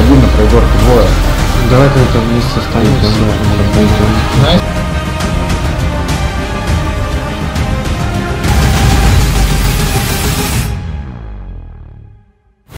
Один на пригорке, двое. Давай как-то вместе останемся. Знаешь,